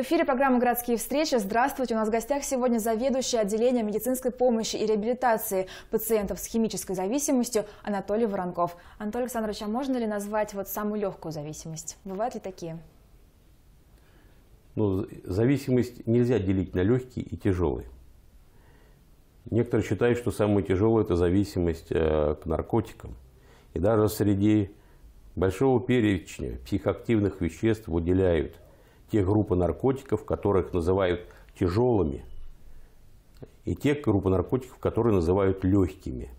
В эфире программа «Городские встречи». Здравствуйте. У нас в гостях сегодня заведующий отделением медицинской помощи и реабилитации пациентов с химической зависимостью Анатолий Воронков. Анатолий Александрович, а можно ли назвать вот самую легкую зависимость? Бывают ли такие? Ну, зависимость нельзя делить на легкий и тяжелый. Некоторые считают, что самая тяжелая – это зависимость э, к наркотикам. И даже среди большого перечня психоактивных веществ выделяют – те группы наркотиков, которых называют тяжелыми, и те группы наркотиков, которые называют легкими.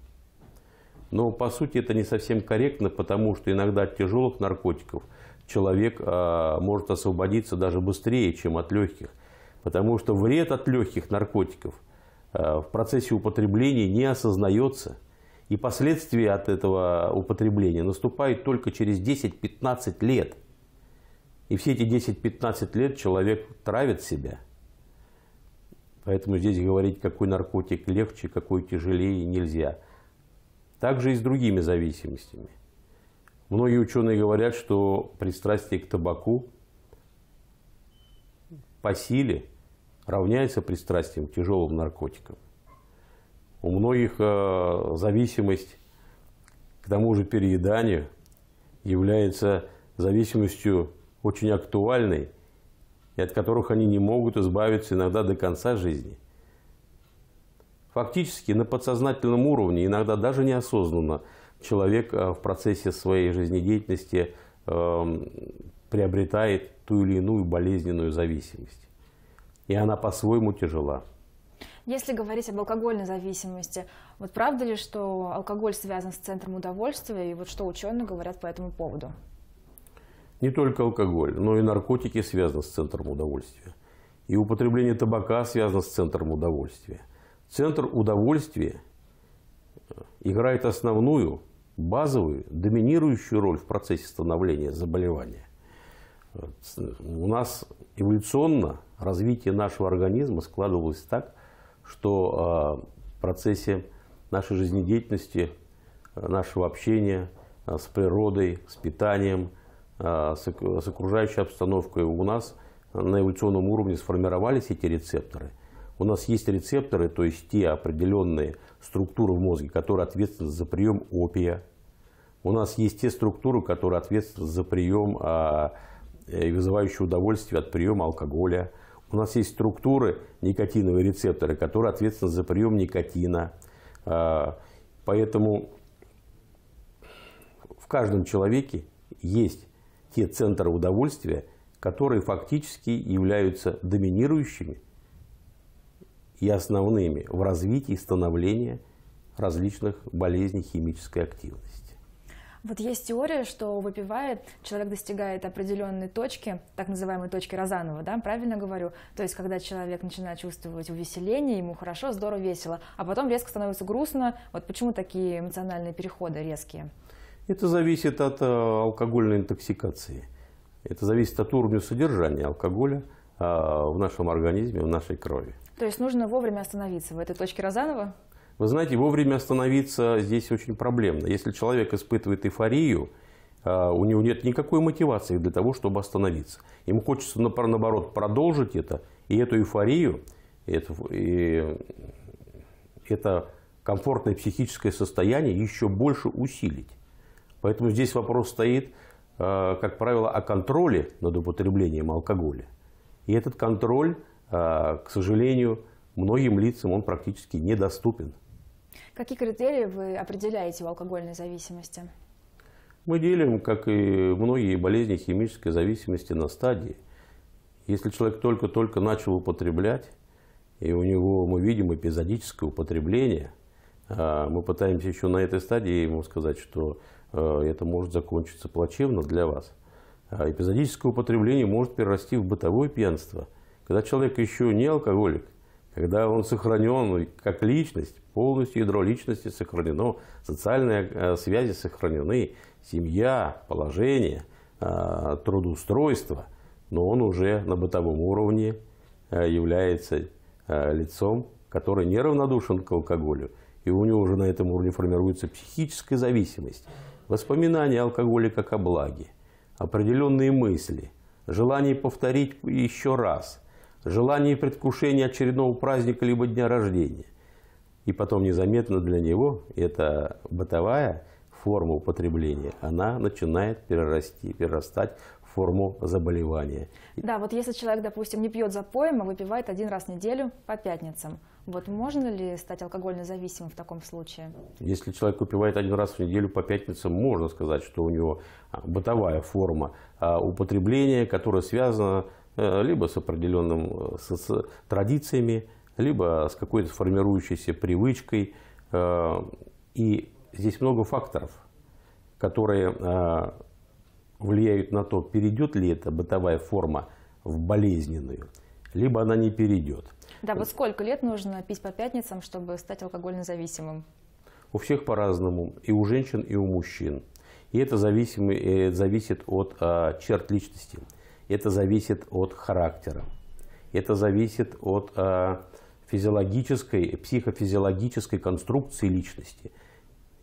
Но по сути это не совсем корректно, потому что иногда от тяжелых наркотиков человек а, может освободиться даже быстрее, чем от легких. Потому что вред от легких наркотиков а, в процессе употребления не осознается. И последствия от этого употребления наступают только через 10-15 лет. И все эти 10-15 лет человек травит себя. Поэтому здесь говорить, какой наркотик легче, какой тяжелее, нельзя. Также и с другими зависимостями. Многие ученые говорят, что пристрастие к табаку по силе равняется пристрастием к тяжелым наркотикам. У многих э, зависимость к тому же перееданию является зависимостью очень актуальной и от которых они не могут избавиться иногда до конца жизни. Фактически на подсознательном уровне, иногда даже неосознанно, человек э, в процессе своей жизнедеятельности эм, приобретает ту или иную болезненную зависимость. И она по-своему тяжела. Если говорить об алкогольной зависимости, вот правда ли, что алкоголь связан с центром удовольствия, и вот что ученые говорят по этому поводу? Не только алкоголь, но и наркотики связаны с центром удовольствия. И употребление табака связано с центром удовольствия. Центр удовольствия играет основную, базовую, доминирующую роль в процессе становления заболевания. У нас эволюционно развитие нашего организма складывалось так, что э, в процессе нашей жизнедеятельности, э, нашего общения с природой, с питанием – а, с окружающей обстановкой у нас на эволюционном уровне сформировались эти рецепторы. У нас есть рецепторы, то есть те определенные структуры в мозге, которые ответственны за прием опия. У нас есть те структуры, которые ответственны за прием а, и вызывающие удовольствие от приема алкоголя. У нас есть структуры, никотиновые рецепторы, которые ответственны за прием никотина. А, поэтому в каждом человеке есть те центры удовольствия, которые фактически являются доминирующими и основными в развитии становления различных болезней химической активности. Вот есть теория, что выпивая, человек достигает определенной точки, так называемой точки Розанова, да, правильно говорю? То есть, когда человек начинает чувствовать увеселение, ему хорошо, здорово, весело, а потом резко становится грустно. Вот почему такие эмоциональные переходы резкие? Это зависит от э, алкогольной интоксикации. Это зависит от уровня содержания алкоголя а, в нашем организме, в нашей крови. То есть нужно вовремя остановиться в этой точке Розанова? Вы знаете, вовремя остановиться здесь очень проблемно. Если человек испытывает эйфорию, а, у него нет никакой мотивации для того, чтобы остановиться. Ему хочется, наоборот, продолжить это, и эту эйфорию, это, и это комфортное психическое состояние еще больше усилить. Поэтому здесь вопрос стоит, э, как правило, о контроле над употреблением алкоголя. И этот контроль, э, к сожалению, многим лицам он практически недоступен. Какие критерии вы определяете в алкогольной зависимости? Мы делим, как и многие болезни химической зависимости, на стадии. Если человек только-только начал употреблять, и у него мы видим эпизодическое употребление, э, мы пытаемся еще на этой стадии ему сказать, что это может закончиться плачевно для вас. А эпизодическое употребление может перерасти в бытовое пьянство, когда человек еще не алкоголик, когда он сохранен как личность, полностью ядро личности сохранено, социальные э, связи сохранены, семья, положение, э, трудоустройство, но он уже на бытовом уровне является лицом, который неравнодушен к алкоголю, и у него уже на этом уровне формируется психическая зависимость. Воспоминания алкоголя как о благе, определенные мысли, желание повторить еще раз, желание предвкушения очередного праздника либо дня рождения. И потом незаметно для него эта бытовая форма употребления, она начинает перерасти, перерастать форму заболевания. Да, вот если человек, допустим, не пьет запоем, а выпивает один раз в неделю по пятницам, вот можно ли стать алкогольно зависимым в таком случае? Если человек выпивает один раз в неделю по пятницам, можно сказать, что у него а, бытовая форма а, употребления, которая связана э, либо с определенным э, с традициями, либо с какой-то формирующейся привычкой. Э, и здесь много факторов, которые влияют на то, перейдет ли эта бытовая форма в болезненную, либо она не перейдет. Да, вот сколько лет нужно пить по пятницам, чтобы стать алкогольно зависимым? У всех по-разному, и у женщин, и у мужчин. И это зависит, зависит от а, черт личности, это зависит от характера, это зависит от а, физиологической, психофизиологической конструкции личности.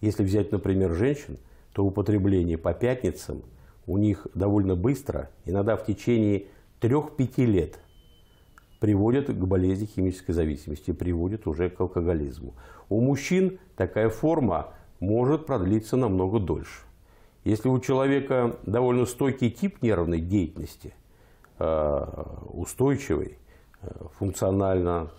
Если взять, например, женщин, то употребление по пятницам у них довольно быстро, иногда в течение 3-5 лет – приводит к болезни химической зависимости, приводит уже к алкоголизму. У мужчин такая форма может продлиться намного дольше. Если у человека довольно стойкий тип нервной деятельности, э, устойчивый, э, функционально,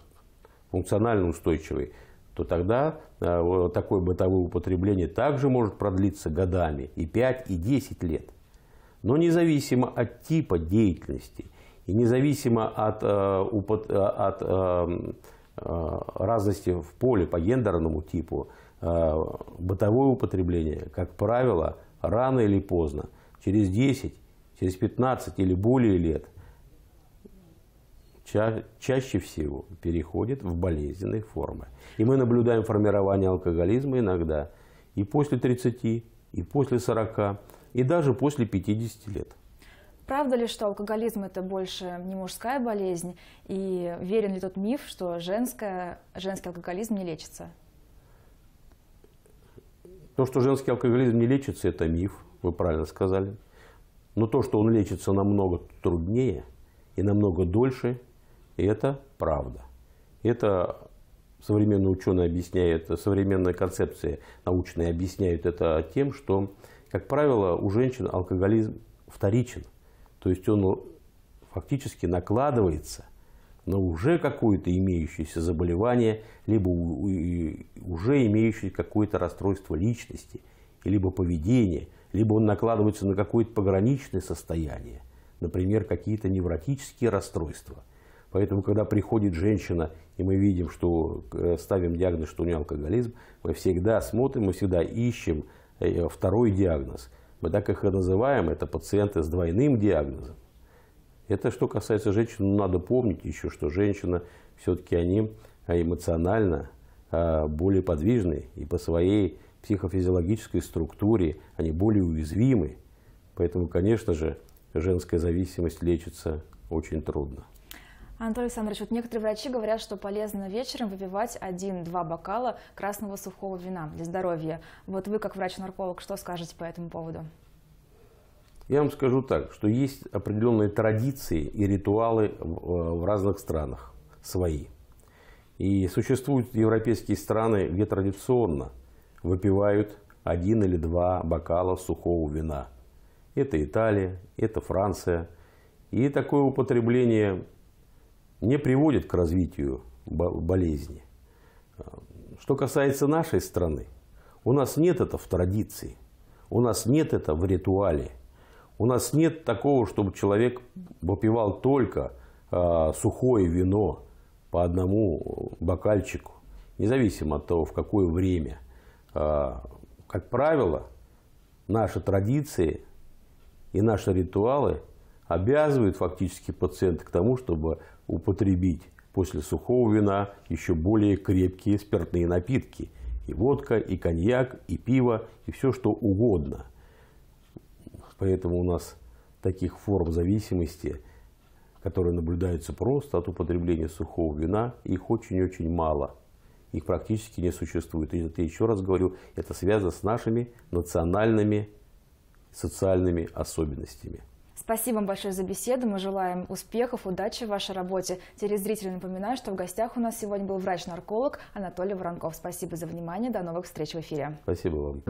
функционально устойчивый, то тогда э, такое бытовое употребление также может продлиться годами, и 5, и 10 лет. Но независимо от типа деятельности – и независимо от, э, э, от э, разности в поле по гендерному типу, бытовое употребление, как правило, рано или поздно, через 10, через 15 или более лет, ча чаще всего переходит в болезненные формы. И мы наблюдаем формирование алкоголизма иногда и после 30, и после 40, и даже после 50 лет. Правда ли, что алкоголизм это больше не мужская болезнь? И верен ли тот миф, что женская, женский алкоголизм не лечится? То, что женский алкоголизм не лечится, это миф, вы правильно сказали. Но то, что он лечится намного труднее и намного дольше, это правда. Это современные ученые объясняют, современные концепции научные объясняют это тем, что, как правило, у женщин алкоголизм вторичен – то есть он фактически накладывается на уже какое-то имеющееся заболевание, либо уже имеющее какое-то расстройство личности, либо поведения, либо он накладывается на какое-то пограничное состояние, например, какие-то невротические расстройства. Поэтому, когда приходит женщина, и мы видим, что э, ставим диагноз, что у нее алкоголизм, мы всегда смотрим, мы всегда ищем второй диагноз – мы так их и называем, это пациенты с двойным диагнозом. Это что касается женщин, ну, надо помнить еще, что женщина все-таки они а, эмоционально а, более подвижны и по своей психофизиологической структуре они более уязвимы. Поэтому, конечно же, женская зависимость лечится очень трудно. Анатолий Александрович, вот некоторые врачи говорят, что полезно вечером выпивать один-два бокала красного сухого вина для здоровья. Вот вы, как врач-нарколог, что скажете по этому поводу? Я вам скажу так, что есть определенные традиции и ритуалы в разных странах свои. И существуют европейские страны, где традиционно выпивают один или два бокала сухого вина. Это Италия, это Франция. И такое употребление не приводит к развитию болезни. Что касается нашей страны, у нас нет этого в традиции, у нас нет этого в ритуале. У нас нет такого, чтобы человек выпивал только э, сухое вино по одному бокальчику, независимо от того, в какое время. Э, как правило, наши традиции и наши ритуалы обязывают фактически пациента к тому, чтобы употребить после сухого вина еще более крепкие спиртные напитки. И водка, и коньяк, и пиво, и все что угодно. Поэтому у нас таких форм зависимости, которые наблюдаются просто от употребления сухого вина, их очень-очень мало. Их практически не существует. И это, еще раз говорю, это связано с нашими национальными социальными особенностями. Спасибо вам большое за беседу. Мы желаем успехов, удачи в вашей работе. Телезрители напоминаю, что в гостях у нас сегодня был врач-нарколог Анатолий Воронков. Спасибо за внимание. До новых встреч в эфире. Спасибо вам.